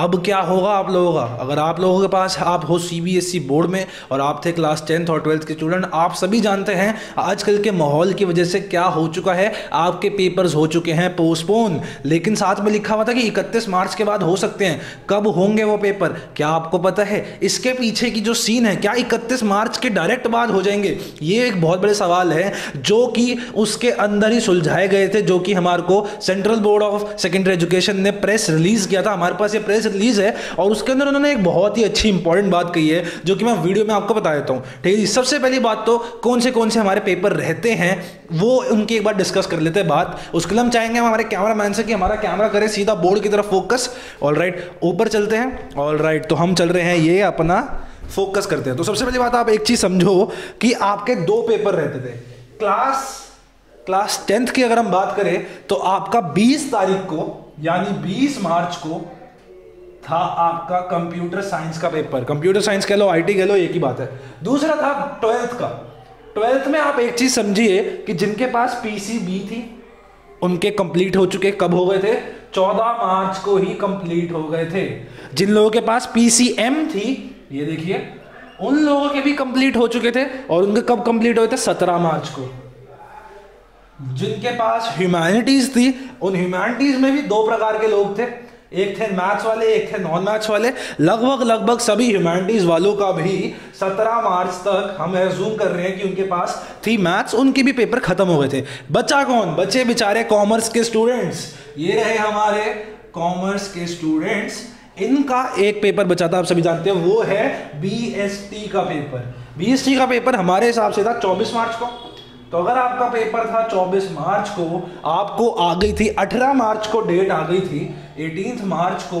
अब क्या होगा आप लोगों का? अगर आप लोगों के पास, आप हो सीबीएसई बोर्ड में और आप थे क्लास टेंथ और ट्वेल्थ के स्टूडेंट आप सभी जानते हैं, आजकल के माहौल की वजह से क्या हो चुका है, आपके पेपर्स हो चुके हैं पोस्टपोन लेकिन साथ में लिखा हुआ था कि इकतीस मार्च के बाद हो सकते हैं। कब होंगे वो पेपर क्या आपको पता है? इसके पीछे की जो सीन है, क्या इकतीस मार्च के डायरेक्ट बाद हो जाएँगे? ये एक बहुत बड़े सवाल है, जो कि उसके अंदर ही सुलझाए गए थे, जो कि हमारे को central board of secondary education ने प्रेस रिलीज़ किया था। हमारे पास ये प्रेस रिलीज़ है और उसके अंदर उन्होंने एक बहुत ही अच्छी इंपॉर्टेंट बात कही है, जो कि मैं वीडियो में आपको बता देता हूँ। ठीक है सबसे पहली बात तो कौन से कौन से हमारे पेपर रहते हैं, वो उनकी एक बार डिस्कस कर लेते हैं बात। उसके लिए हम चाहेंगे हमारे कैमरा मैन से कि हमारा कैमरा करे, सीधा बोर्ड की तरफ़ फोकस ऑल राइट ऊपर चलते हैं। ऑल राइट तो हम चल रहे हैं, ये अपना फोकस करते हैं। तो सबसे पहली बात आप एक चीज़ समझो कि आपके दो पेपर रहते थे। क्लास क्लास टेंथ की अगर हम बात करें तो आपका 20 तारीख को, यानी 20 मार्च को था आपका कंप्यूटर साइंस का पेपर कंप्यूटर साइंस कह लो आईटी कह लो, एक ही बात है। दूसरा था ट्वेल्थ का। ट्वेल्थ में आप एक चीज़ समझिए कि जिनके पास पीसीबी थी, उनके कंप्लीट हो चुके, कब हो गए थे? 14 मार्च को ही कंप्लीट हो गए थे। जिन लोगों के पास पीसीएम थी, ये देखिए, उन लोगों के भी कंप्लीट हो चुके थे, और उनके कब कंप्लीट हुए थे? 17 मार्च को। जिनके पास ह्यूमैनिटीज थी, उन ह्यूमैनिटीज में भी दो प्रकार के लोग थे। एक थे मैथ्स वाले, एक थे नॉन मैथ्स वाले। लगभग लगभग सभी ह्यूमैनिटीज वालों का भी 17 मार्च तक हम एज्यूम कर रहे हैं कि उनके पास थी मैथ्स उनके भी पेपर खत्म हो गए थे। बच्चा कौन? बच्चे बेचारे कॉमर्स के स्टूडेंट्स ये रहे हमारे कॉमर्स के स्टूडेंट्स इनका एक पेपर बचा था, आप सभी जानते हैं, वो है बीएसटी का पेपर बीएसटी का पेपर हमारे हिसाब से था 24 मार्च को। तो अगर आपका पेपर था 24 मार्च को, आपको आ गई थी 18 मार्च को डेट आ गई थी 18 मार्च को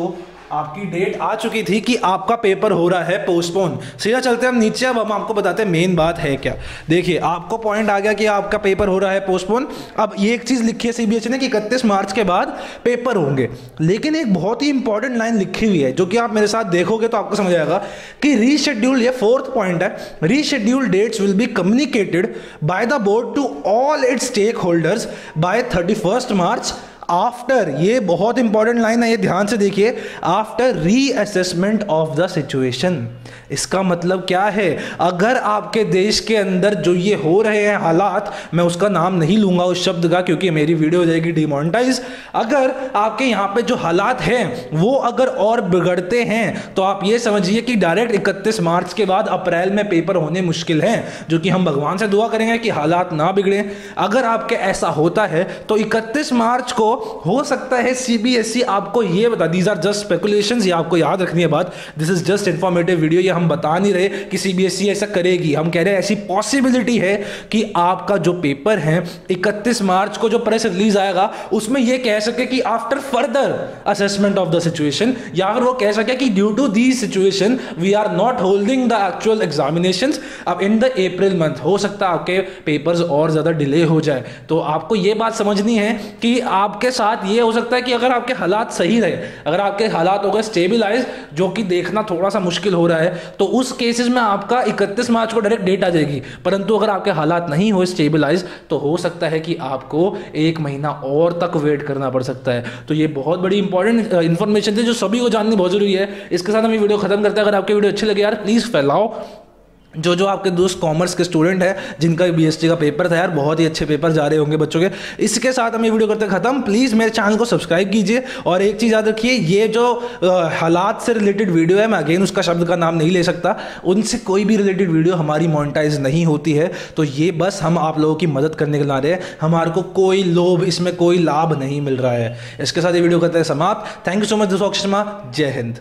आपकी डेट आ चुकी थी कि आपका पेपर हो रहा है पोस्टपोन सीधा चलते हम नीचे, अब हम आपको बताते हैं मेन बात है क्या। देखिए, आपको पॉइंट आ गया कि आपका पेपर हो रहा है पोस्टपोन अब ये एक चीज़ लिखी है सीबीएसई ने कि इकतीस मार्च के बाद पेपर होंगे। लेकिन एक बहुत ही इंपॉर्टेंट लाइन लिखी हुई है, जो कि आप मेरे साथ देखोगे तो आपको समझ आएगा कि रीशेड्यूल ये फोर्थ पॉइंट है reschedule dates will be communicated by the board to all its stakeholders by thirty March. After ये बहुत इंपॉर्टेंट लाइन है, ये ध्यान से देखिए after reassessment of the situation इसका मतलब क्या है? अगर आपके देश के अंदर जो ये हो रहे हैं हालात, मैं उसका नाम नहीं लूँगा उस शब्द का, क्योंकि मेरी वीडियो हो जाएगी डिमोनिटाइज अगर आपके यहाँ पे जो हालात हैं, वो अगर और बिगड़ते हैं तो आप ये समझिए कि डायरेक्ट इकतीस मार्च के बाद अप्रैल में पेपर होने मुश्किल हैं, जो कि हम भगवान से दुआ करेंगे कि हालात ना बिगड़े. अगर आपके ऐसा होता है तो इकतीस मार्च को हो सकता है सीबीएसई आपको ये बता दीज आर जस्ट स्पेकुलेशन ये आपको याद रखनी है बात। This is just informative video ये हम बता नहीं रहे कि सीबीएसई ऐसा करेगी। हम कह रहे हैं ऐसी पॉसिबिलिटी है कि आपका जो पेपर है 31 मार्च को जो प्रेस रिलीज़ आएगा, उसमें यह कह सके कि after further assessment of the situation या फिर वो कह सके कि due to the situation we are not holding the actual examination अब इन द अप्रैल मंथ हो सकता है आपके पेपर्स और ज़्यादा डिले हो जाए। तो आपको ये बात समझनी है कि आपके साथ ये हो सकता है कि अगर आपके हालात सही रहे, अगर आपके हालात हो गए स्टेबिलाईज जो कि देखना थोड़ा सा मुश्किल हो रहा है तो उस केसेस में आपका 31 मार्च को डायरेक्ट डेट आ जाएगी। परंतु अगर आपके हालात नहीं हो स्टेबलाइज तो हो सकता है कि आपको एक महीना और तक वेट करना पड़ सकता है। तो ये बहुत बड़ी इंपॉर्टेंट इन्फॉर्मेशन थी जो सभी को जाननी बहुत ज़रूरी है। इसके साथ हम ये वीडियो खत्म करते हैं। अगर आपके वीडियो अच्छे लगे यार प्लीज़ फैलाओ। जो जो आपके दोस्त कॉमर्स के स्टूडेंट हैं, जिनका बीएसटी का पेपर था यार, बहुत ही अच्छे पेपर जा रहे होंगे बच्चों के। इसके साथ हम ये वीडियो करते खत्म। प्लीज़ मेरे चैनल को सब्सक्राइब कीजिए। और एक चीज़ याद रखिए, ये जो हालात से रिलेटेड वीडियो है, मैं अगेन उसका शब्द का नाम नहीं ले सकता। उनसे कोई भी रिलेटेड वीडियो हमारी मोनिटाइज नहीं होती है। तो ये बस हम आप लोगों की मदद करने के ला रहे हैं। हमारे को कोई लोभ, इसमें कोई लाभ नहीं मिल रहा है। इसके साथ ये वीडियो करते हैं समाप्त। Thank you so much this Sharma. जय हिंद।